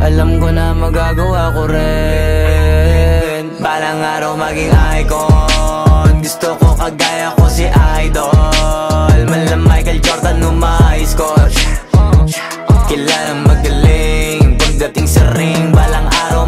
Alam ko na magagawa ko rin. Balang araw maging icon. Gusto ko kagaya ko si Idol. Malam Michael Jordan umahis ko Kilalang magaling. Pagdating sa ring Balang araw